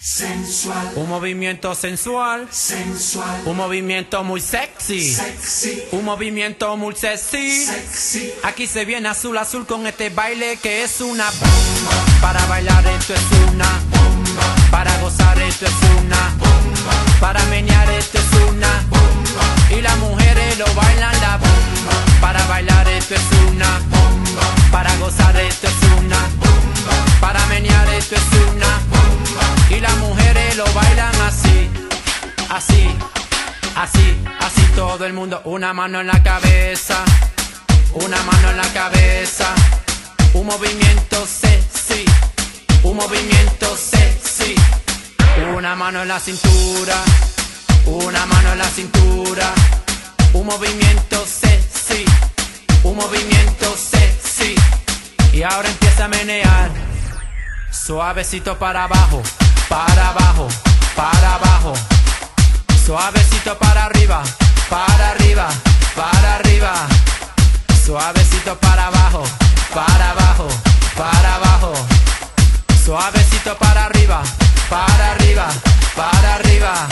sensual, Un movimiento sensual, sensual, un movimiento muy sexy, sexy, un movimiento muy sexy. sexy, Aquí se viene azul azul con este baile que es una bomba. Para bailar esto es una bomba. Para gozar esto es una bomba. Para menear esto es así, así, así todo el mundo. Una mano en la cabeza. Una mano en la cabeza, un movimiento sexy, un movimiento sexy. Una mano en la cintura, una mano en la cintura, un movimiento sexy, un movimiento sexy. Y ahora empieza a menear, suavecito para abajo, para abajo, para abajo. Suavecito para arriba, para arriba, para arriba. Suavecito para abajo, para abajo, para abajo. Suavecito para arriba, para arriba, para arriba.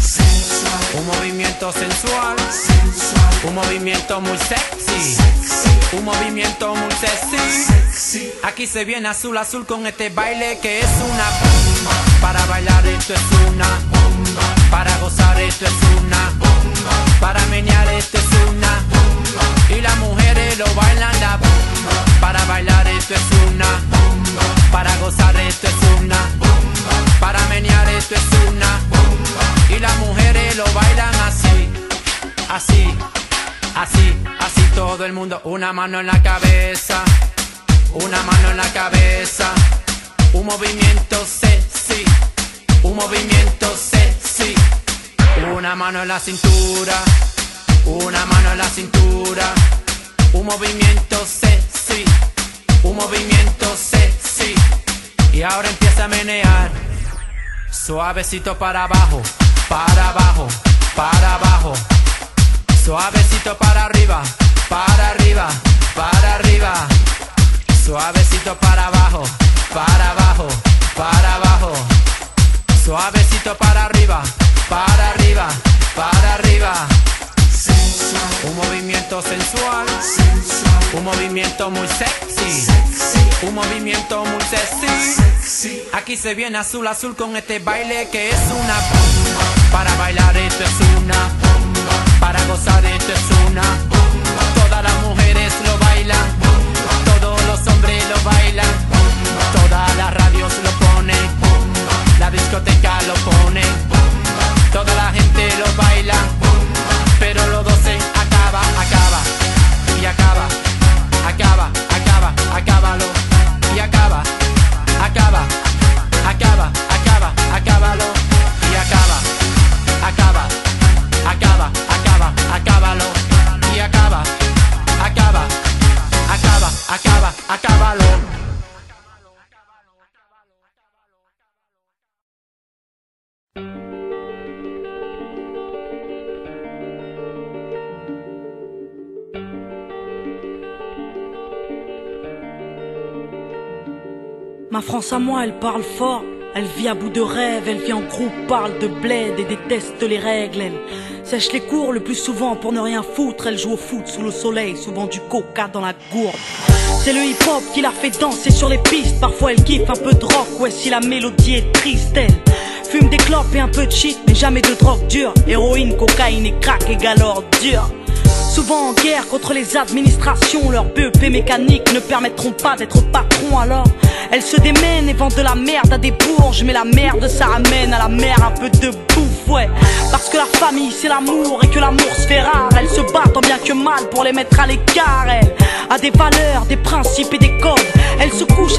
sensual, Un movimiento sensual, sensual, un movimiento muy sexy, sexy, un movimiento muy sexy. sexy, Aquí se viene azul azul con este baile que es una bomba. Para bailar esto es una. Para gozar esto es una bomba. Para menear esto es una bomba. Y las mujeres lo bailan la bomba. Para bailar esto es una bomba. Para gozar esto es una bomba. Para menear esto es una bomba. Y las mujeres lo bailan así, así, así, así todo el mundo. Una mano en la cabeza. Una mano en la cabeza, un movimiento sexy, un movimiento sexy. Una mano en la cintura, una mano en la cintura, un movimiento sexy, un movimiento sexy. Y ahora empieza a menear, suavecito para abajo, para abajo, para abajo. Suavecito para arriba, para arriba, para arriba. sensual, Un movimiento sensual, sensual, un movimiento muy sexy, sexy, un movimiento muy sexy. sexy, Aquí se viene azul azul con este baile que es una bomba. Para bailar esto es una bomba. Para gozar esto Ma France à moi, elle parle fort. Elle vit à bout de rêve, elle vit en groupe, parle de bled et déteste les règles. Elle sèche les cours le plus souvent pour ne rien foutre. Elle joue au foot sous le soleil, souvent du coca dans la gourde. C'est le hip-hop qui la fait danser sur les pistes. Parfois elle kiffe un peu de rock, ouais si la mélodie est triste. Elle fume des clopes et un peu de shit, mais jamais de drogue dure. Héroïne, cocaïne et crack égale ordure. Souvent en guerre contre les administrations, leurs BEP mécaniques ne permettront pas d'être patron alors. Elles se démènent et vendent de la merde à des bourges, mais la merde ça ramène à la mer un peu de bouffe, ouais. Parce que la famille c'est l'amour et que l'amour se fait rare. Elles se battent tant bien que mal pour les mettre à l'écart, elles. A des valeurs, des principes et des codes.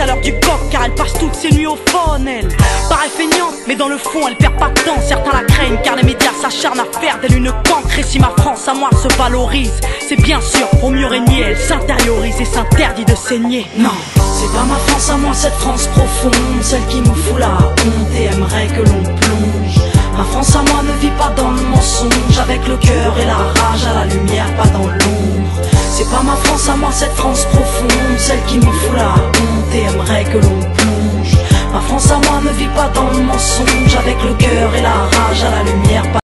L'heure du coq car elles passent toutes ces nuits au phone, elles. Paraît feignante, mais dans le fond elle perd pas de temps. Certains la craignent car les médias s'acharnent à faire d'elle une cancre. Et si ma France à moi se valorise, c'est bien sûr pour mieux régner. Elle s'intériorise et s'interdit de saigner. Non, c'est pas ma France à moi, cette France profonde, celle qui me fout la honte et aimerait que l'on plonge. Ma France à moi ne vit pas dans le mensonge, avec le cœur et la rage à la lumière, pas dans l'ombre. C'est pas ma France à moi, cette France profonde, que